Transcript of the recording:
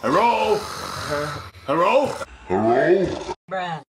Hello? Hello? Hello? Bruh.